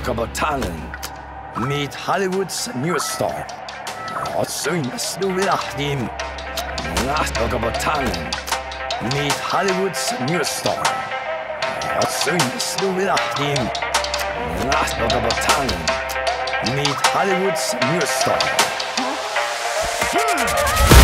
talk about talent. Meet Hollywood's newest star. 어쩌인 스누비라님. Let's talk about talent. Meet Hollywood's newest star. 어쩌인 스누비라님. Let's talk about talent. Meet Hollywood's newest star. Hmm.